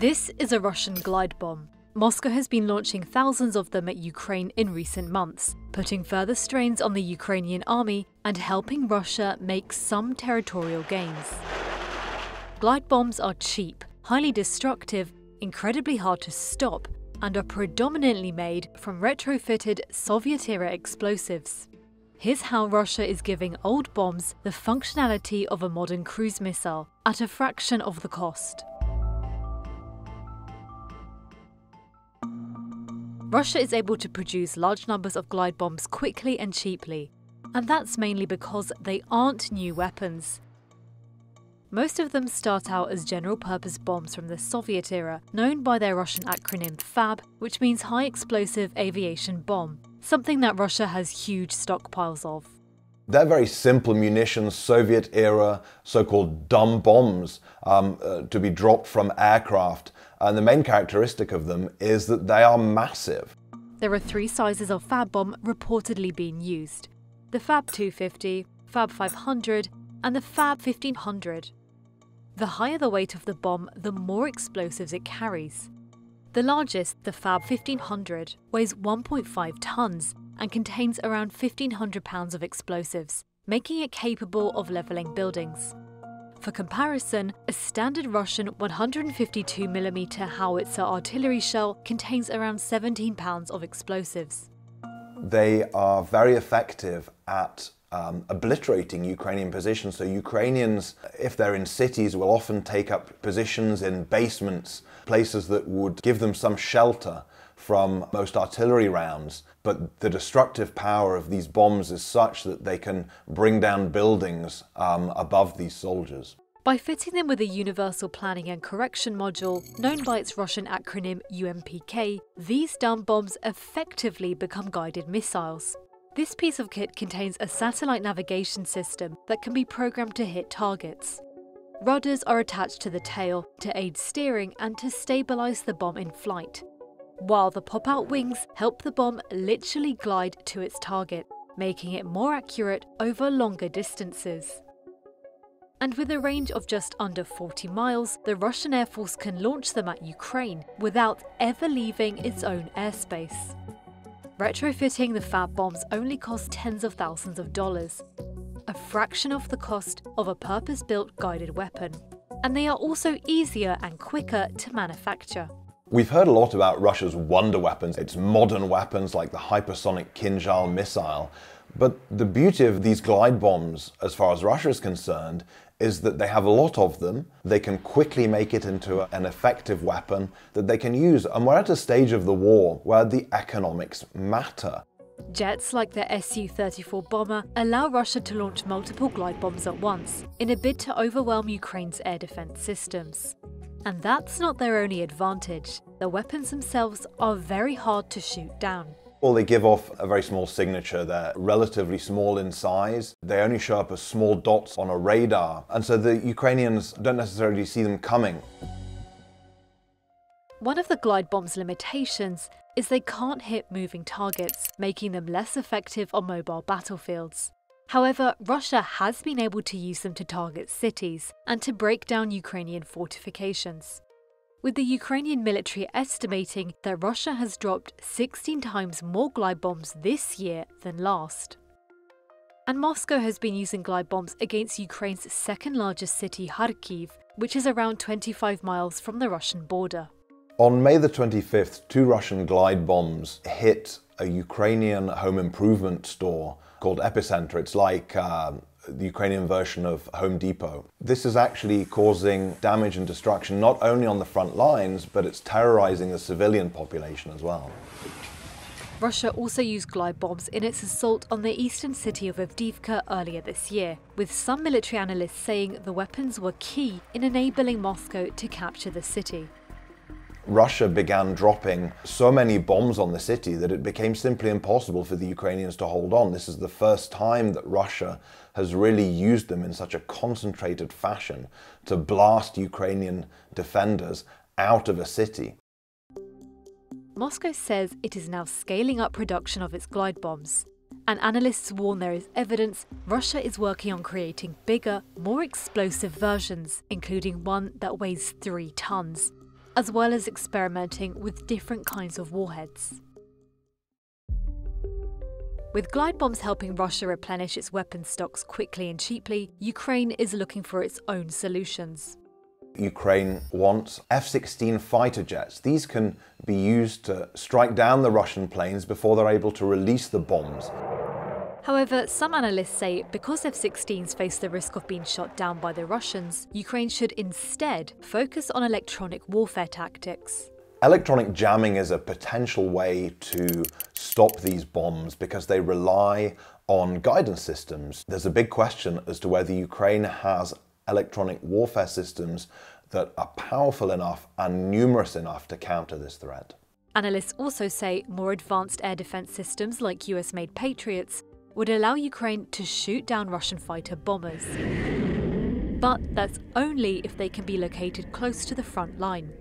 This is a Russian glide bomb. Moscow has been launching thousands of them at Ukraine in recent months, putting further strains on the Ukrainian army and helping Russia make some territorial gains. Glide bombs are cheap, highly destructive, incredibly hard to stop, and are predominantly made from retrofitted Soviet era explosives. Here's how Russia is giving old bombs the functionality of a modern cruise missile at a fraction of the cost. Russia is able to produce large numbers of glide bombs quickly and cheaply, and that's mainly because they aren't new weapons. Most of them start out as general purpose bombs from the Soviet era, known by their Russian acronym FAB, which means High Explosive Aviation Bomb, something that Russia has huge stockpiles of. They're very simple munitions, Soviet era, so called dumb bombs um, uh, to be dropped from aircraft. And the main characteristic of them is that they are massive. There are three sizes of Fab bomb reportedly being used the Fab 250, Fab 500, and the Fab 1500. The higher the weight of the bomb, the more explosives it carries. The largest, the Fab 1500, weighs 1.5 tons and contains around 1500 pounds of explosives, making it capable of levelling buildings. For comparison, a standard Russian 152mm howitzer artillery shell contains around 17 pounds of explosives. They are very effective at um, obliterating Ukrainian positions. So Ukrainians, if they're in cities, will often take up positions in basements, places that would give them some shelter from most artillery rounds. But the destructive power of these bombs is such that they can bring down buildings um, above these soldiers. By fitting them with a Universal Planning and Correction module, known by its Russian acronym UMPK, these dumb bombs effectively become guided missiles. This piece of kit contains a satellite navigation system that can be programmed to hit targets. Rudders are attached to the tail to aid steering and to stabilise the bomb in flight while the pop out wings help the bomb literally glide to its target, making it more accurate over longer distances. And with a range of just under 40 miles, the Russian Air Force can launch them at Ukraine without ever leaving its own airspace. Retrofitting the Fab bombs only costs tens of thousands of dollars, a fraction of the cost of a purpose built guided weapon. And they are also easier and quicker to manufacture. We've heard a lot about Russia's wonder weapons, its modern weapons like the hypersonic Kinzhal missile. But the beauty of these glide bombs, as far as Russia is concerned, is that they have a lot of them. They can quickly make it into an effective weapon that they can use. And we're at a stage of the war where the economics matter. Jets like the Su 34 bomber allow Russia to launch multiple glide bombs at once in a bid to overwhelm Ukraine's air defense systems. And that's not their only advantage. The weapons themselves are very hard to shoot down. Well, they give off a very small signature. They're relatively small in size. They only show up as small dots on a radar. And so the Ukrainians don't necessarily see them coming. One of the glide bomb's limitations is they can't hit moving targets, making them less effective on mobile battlefields. However, Russia has been able to use them to target cities and to break down Ukrainian fortifications. With the Ukrainian military estimating that Russia has dropped 16 times more glide bombs this year than last. And Moscow has been using glide bombs against Ukraine's second largest city, Kharkiv, which is around 25 miles from the Russian border. On May the 25th, two Russian glide bombs hit a Ukrainian home improvement store called Epicenter. It's like uh, the Ukrainian version of Home Depot. This is actually causing damage and destruction not only on the front lines, but it's terrorizing the civilian population as well. Russia also used glide bombs in its assault on the eastern city of Avdiivka earlier this year, with some military analysts saying the weapons were key in enabling Moscow to capture the city. Russia began dropping so many bombs on the city that it became simply impossible for the Ukrainians to hold on. This is the first time that Russia has really used them in such a concentrated fashion to blast Ukrainian defenders out of a city. Moscow says it is now scaling up production of its glide bombs. And analysts warn there is evidence Russia is working on creating bigger, more explosive versions, including one that weighs three tons. As well as experimenting with different kinds of warheads. With glide bombs helping Russia replenish its weapons stocks quickly and cheaply, Ukraine is looking for its own solutions. Ukraine wants F 16 fighter jets. These can be used to strike down the Russian planes before they're able to release the bombs. However, some analysts say because F 16s face the risk of being shot down by the Russians, Ukraine should instead focus on electronic warfare tactics. Electronic jamming is a potential way to stop these bombs because they rely on guidance systems. There's a big question as to whether Ukraine has electronic warfare systems that are powerful enough and numerous enough to counter this threat. Analysts also say more advanced air defense systems like US made Patriots would allow Ukraine to shoot down Russian fighter bombers. But that's only if they can be located close to the front line.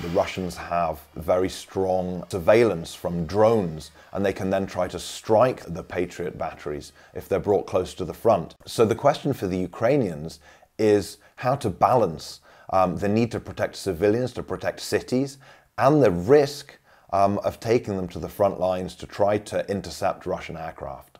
The Russians have very strong surveillance from drones, and they can then try to strike the Patriot batteries if they're brought close to the front. So the question for the Ukrainians is how to balance um, the need to protect civilians, to protect cities, and the risk um, of taking them to the front lines to try to intercept Russian aircraft.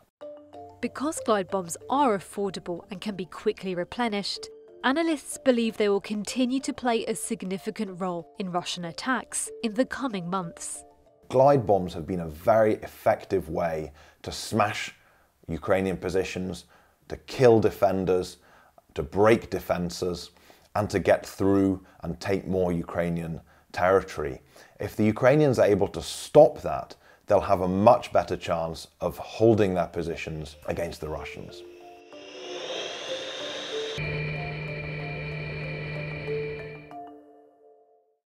Because glide bombs are affordable and can be quickly replenished, Analysts believe they will continue to play a significant role in Russian attacks in the coming months. Glide bombs have been a very effective way to smash Ukrainian positions, to kill defenders, to break defences, and to get through and take more Ukrainian territory. If the Ukrainians are able to stop that, they'll have a much better chance of holding their positions against the Russians.